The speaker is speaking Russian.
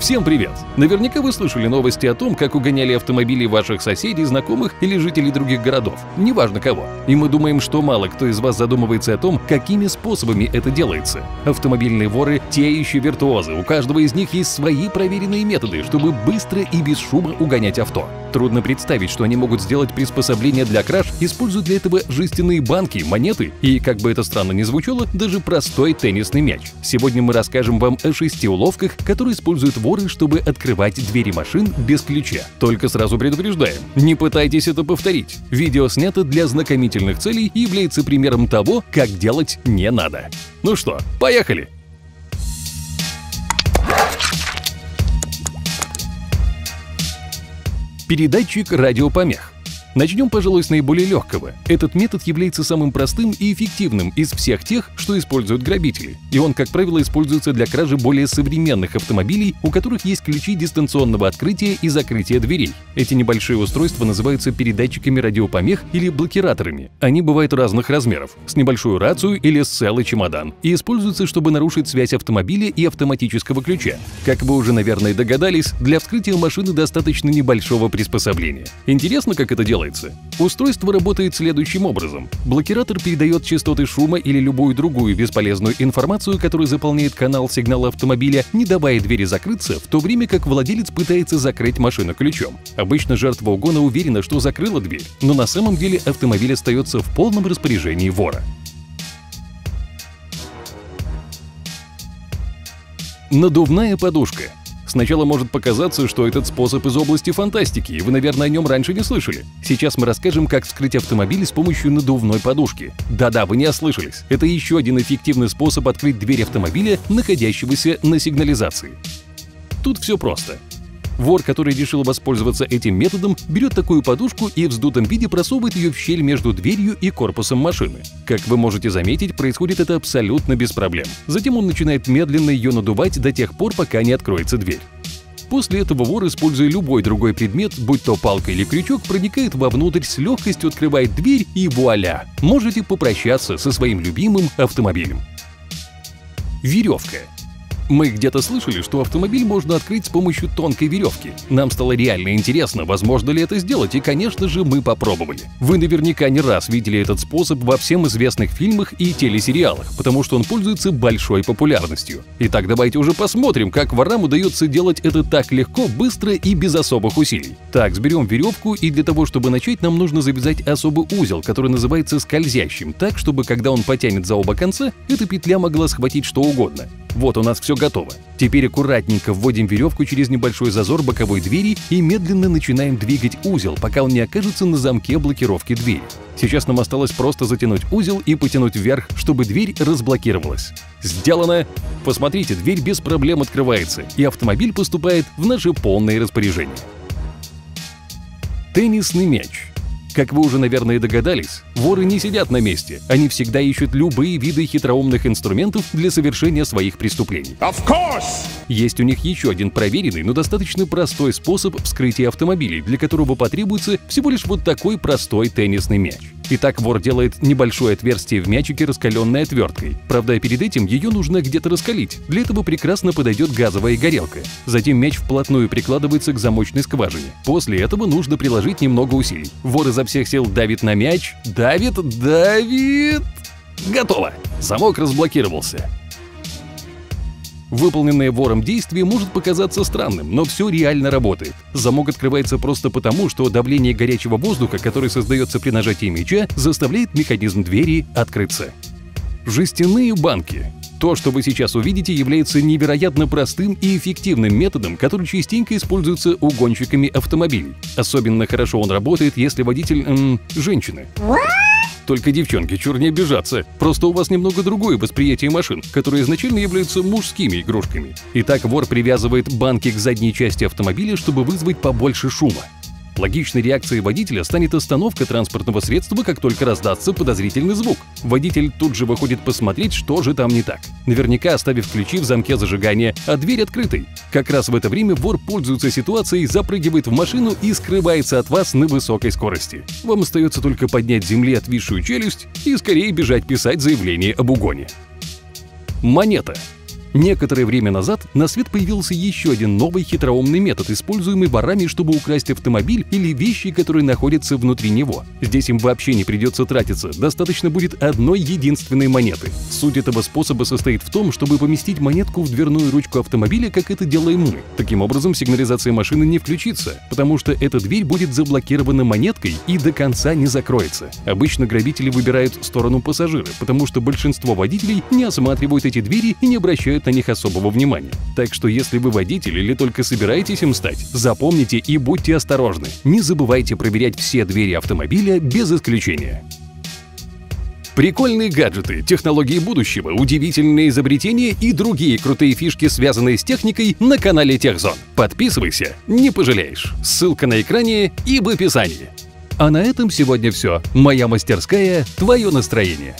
Всем привет! Наверняка вы слышали новости о том, как угоняли автомобили ваших соседей, знакомых или жителей других городов, неважно кого. И мы думаем, что мало кто из вас задумывается о том, какими способами это делается. Автомобильные воры – те еще виртуозы, у каждого из них есть свои проверенные методы, чтобы быстро и без шума угонять авто. Трудно представить, что они могут сделать приспособление для краж, используя для этого жестяные банки, монеты и, как бы это странно ни звучало, даже простой теннисный мяч. Сегодня мы расскажем вам о шести уловках, которые используют воры, чтобы открывать двери машин без ключа. Только сразу предупреждаем, не пытайтесь это повторить. Видео снято для знакомительных целей и является примером того, как делать не надо. Ну что, поехали! Передатчик радиопомех. Начнем, пожалуй, с наиболее легкого. Этот метод является самым простым и эффективным из всех тех, что используют грабители. И он, как правило, используется для кражи более современных автомобилей, у которых есть ключи дистанционного открытия и закрытия дверей. Эти небольшие устройства называются передатчиками радиопомех или блокираторами. Они бывают разных размеров, с небольшую рацию или с целый чемодан, и используются, чтобы нарушить связь автомобиля и автоматического ключа. Как вы уже, наверное, догадались, для вскрытия машины достаточно небольшого приспособления. Интересно, как это делается? Устройство работает следующим образом. Блокиратор передает частоты шума или любую другую бесполезную информацию, которая заполняет канал сигнала автомобиля, не давая двери закрыться, в то время как владелец пытается закрыть машину ключом. Обычно жертва угона уверена, что закрыла дверь, но на самом деле автомобиль остается в полном распоряжении вора. Надувная подушка – Сначала может показаться, что этот способ из области фантастики, и вы, наверное, о нем раньше не слышали. Сейчас мы расскажем, как вскрыть автомобиль с помощью надувной подушки. Да-да, вы не ослышались. Это еще один эффективный способ открыть дверь автомобиля, находящегося на сигнализации. Тут все просто. Вор, который решил воспользоваться этим методом, берет такую подушку и в вздутом виде просовывает ее в щель между дверью и корпусом машины. Как вы можете заметить, происходит это абсолютно без проблем. Затем он начинает медленно ее надувать до тех пор, пока не откроется дверь. После этого вор, используя любой другой предмет, будь то палка или крючок, проникает вовнутрь, с легкостью открывает дверь и вуаля! Можете попрощаться со своим любимым автомобилем. Веревка. Мы где-то слышали, что автомобиль можно открыть с помощью тонкой веревки. Нам стало реально интересно, возможно ли это сделать, и, конечно же, мы попробовали. Вы наверняка не раз видели этот способ во всем известных фильмах и телесериалах, потому что он пользуется большой популярностью. Итак, давайте уже посмотрим, как ворам удается делать это так легко, быстро и без особых усилий. Так, сберем веревку, и для того, чтобы начать, нам нужно завязать особый узел, который называется скользящим, так, чтобы когда он потянет за оба конца, эта петля могла схватить что угодно. Вот у нас все готово. Теперь аккуратненько вводим веревку через небольшой зазор боковой двери и медленно начинаем двигать узел, пока он не окажется на замке блокировки двери. Сейчас нам осталось просто затянуть узел и потянуть вверх, чтобы дверь разблокировалась. Сделано! Посмотрите, дверь без проблем открывается, и автомобиль поступает в наше полное распоряжение. Теннисный мяч – как вы уже, наверное, догадались, воры не сидят на месте. Они всегда ищут любые виды хитроумных инструментов для совершения своих преступлений. Есть у них еще один проверенный, но достаточно простой способ вскрытия автомобилей, для которого потребуется всего лишь вот такой простой теннисный мяч. Итак, вор делает небольшое отверстие в мячике раскаленной отверткой. Правда, перед этим ее нужно где-то раскалить. Для этого прекрасно подойдет газовая горелка. Затем мяч вплотную прикладывается к замочной скважине. После этого нужно приложить немного усилий. Вор изо всех сил давит на мяч, давит, давит... Готово! Замок разблокировался. Выполненное вором действие может показаться странным, но все реально работает. Замок открывается просто потому, что давление горячего воздуха, который создается при нажатии мяча, заставляет механизм двери открыться. Жестяные банки. То, что вы сейчас увидите, является невероятно простым и эффективным методом, который частенько используется угонщиками автомобилей. Особенно хорошо он работает, если водитель эм, – женщины. Только девчонки, чур не обижаться. Просто у вас немного другое восприятие машин, которые изначально являются мужскими игрушками. Итак, вор привязывает банки к задней части автомобиля, чтобы вызвать побольше шума. Логичной реакцией водителя станет остановка транспортного средства, как только раздастся подозрительный звук. Водитель тут же выходит посмотреть, что же там не так. Наверняка оставив ключи в замке зажигания, а дверь открытой. Как раз в это время вор пользуется ситуацией, запрыгивает в машину и скрывается от вас на высокой скорости. Вам остается только поднять земли отвисшую челюсть и скорее бежать писать заявление об угоне. Монета. Некоторое время назад на свет появился еще один новый хитроумный метод, используемый ворами, чтобы украсть автомобиль или вещи, которые находятся внутри него. Здесь им вообще не придется тратиться, достаточно будет одной единственной монеты. Суть этого способа состоит в том, чтобы поместить монетку в дверную ручку автомобиля, как это делаем мы. Таким образом, сигнализация машины не включится, потому что эта дверь будет заблокирована монеткой и до конца не закроется. Обычно грабители выбирают сторону пассажира, потому что большинство водителей не осматривают эти двери и не обращают на них особого внимания. Так что если вы водитель или только собираетесь им стать, запомните и будьте осторожны. Не забывайте проверять все двери автомобиля без исключения. Прикольные гаджеты, технологии будущего, удивительные изобретения и другие крутые фишки, связанные с техникой, на канале Техзон. Подписывайся, не пожалеешь. Ссылка на экране и в описании. А на этом сегодня все. Моя мастерская, твое настроение.